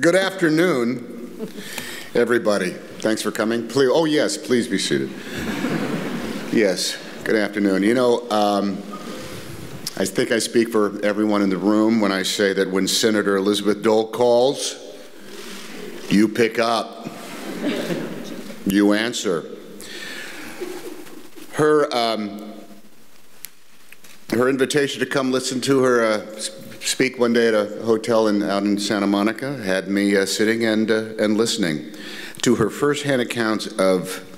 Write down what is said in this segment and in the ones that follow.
Good afternoon, everybody. Thanks for coming. Please, oh, yes, please be seated. Yes, good afternoon. You know, um, I think I speak for everyone in the room when I say that when Senator Elizabeth Dole calls, you pick up, you answer. Her, um, her invitation to come listen to her uh, speak one day at a hotel in, out in Santa Monica had me uh, sitting and, uh, and listening to her firsthand accounts of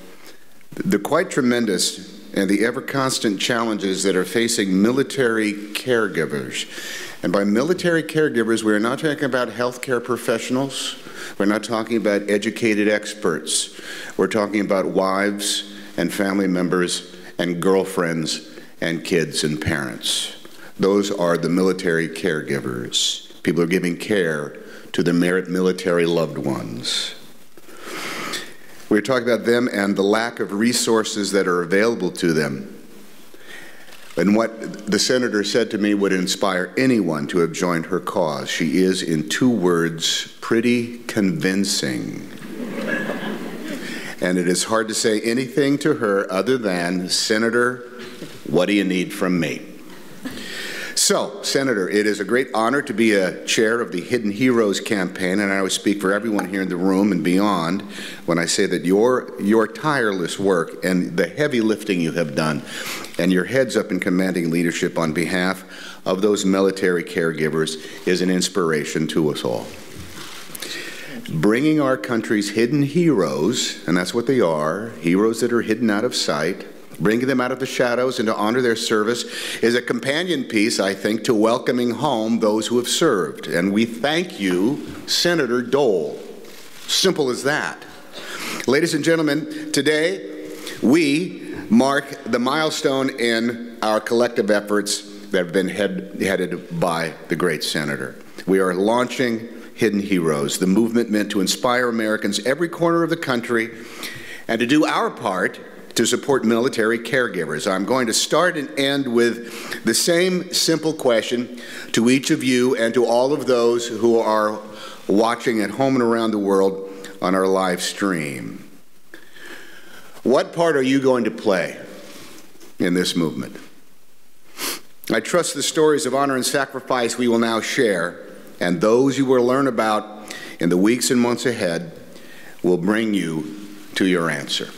the quite tremendous and the ever constant challenges that are facing military caregivers. And by military caregivers, we're not talking about healthcare professionals, we're not talking about educated experts, we're talking about wives and family members and girlfriends and kids and parents. Those are the military caregivers. People are giving care to their merit military loved ones. We're talking about them and the lack of resources that are available to them. And what the senator said to me would inspire anyone to have joined her cause. She is, in two words, pretty convincing. and it is hard to say anything to her other than, Senator, what do you need from me? So, Senator, it is a great honor to be a chair of the Hidden Heroes campaign, and I always speak for everyone here in the room and beyond when I say that your, your tireless work and the heavy lifting you have done and your heads up in commanding leadership on behalf of those military caregivers is an inspiration to us all. Bringing our country's hidden heroes, and that's what they are, heroes that are hidden out of sight, Bringing them out of the shadows and to honor their service is a companion piece, I think, to welcoming home those who have served. And we thank you, Senator Dole. Simple as that. Ladies and gentlemen, today we mark the milestone in our collective efforts that have been head, headed by the great senator. We are launching Hidden Heroes, the movement meant to inspire Americans every corner of the country and to do our part to support military caregivers. I'm going to start and end with the same simple question to each of you and to all of those who are watching at home and around the world on our live stream. What part are you going to play in this movement? I trust the stories of honor and sacrifice we will now share and those you will learn about in the weeks and months ahead will bring you to your answer.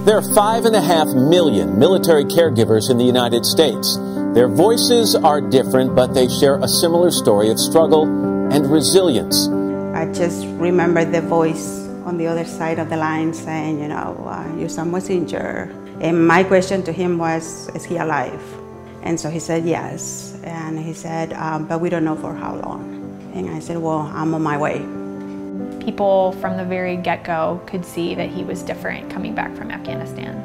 There are five and a half million military caregivers in the United States. Their voices are different, but they share a similar story of struggle and resilience. I just remember the voice on the other side of the line saying, you know, uh, your son was injured. And my question to him was, is he alive? And so he said yes. And he said, um, but we don't know for how long. And I said, well, I'm on my way. People from the very get-go could see that he was different coming back from Afghanistan.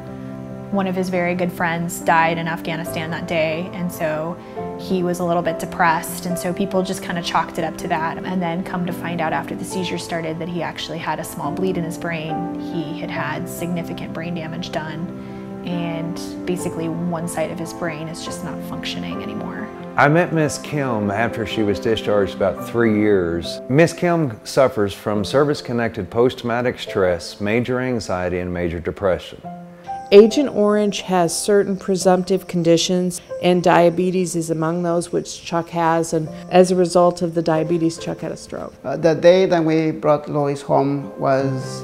One of his very good friends died in Afghanistan that day, and so he was a little bit depressed, and so people just kind of chalked it up to that. And then come to find out after the seizure started that he actually had a small bleed in his brain. He had had significant brain damage done, and basically one side of his brain is just not functioning anymore. I met Miss Kim after she was discharged about three years. Miss Kim suffers from service-connected post-traumatic stress, major anxiety, and major depression. Agent Orange has certain presumptive conditions, and diabetes is among those which Chuck has, and as a result of the diabetes, Chuck had a stroke. Uh, the day that we brought Lois home was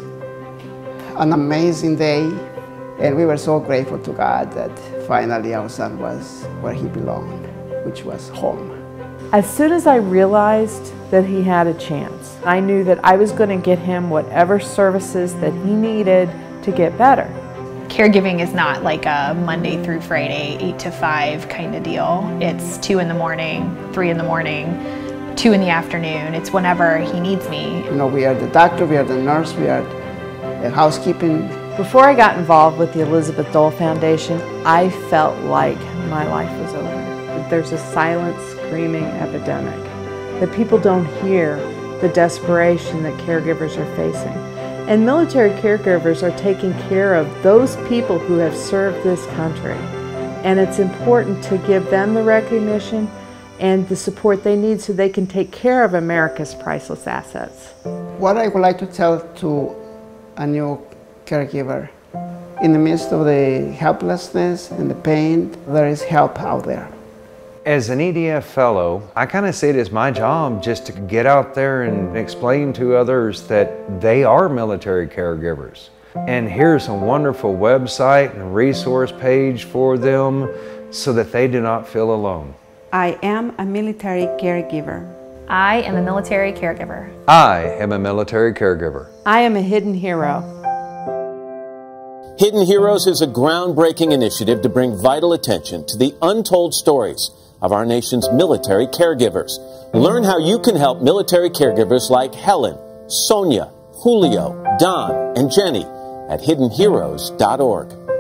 an amazing day, and we were so grateful to God that finally our son was where he belonged which was home. As soon as I realized that he had a chance, I knew that I was going to get him whatever services that he needed to get better. Caregiving is not like a Monday through Friday, 8 to 5 kind of deal. It's 2 in the morning, 3 in the morning, 2 in the afternoon. It's whenever he needs me. You know, we are the doctor, we are the nurse, we are the housekeeping. Before I got involved with the Elizabeth Dole Foundation, I felt like my life was over there's a silent screaming epidemic, that people don't hear the desperation that caregivers are facing. And military caregivers are taking care of those people who have served this country. And it's important to give them the recognition and the support they need so they can take care of America's priceless assets. What I would like to tell to a new caregiver in the midst of the helplessness and the pain, there is help out there. As an EDF fellow, I kind of see it as my job just to get out there and explain to others that they are military caregivers. And here's a wonderful website and resource page for them so that they do not feel alone. I am a military caregiver. I am a military caregiver. I am a military caregiver. I am a hidden hero. Hidden Heroes is a groundbreaking initiative to bring vital attention to the untold stories of our nation's military caregivers. Learn how you can help military caregivers like Helen, Sonia, Julio, Don, and Jenny at hiddenheroes.org.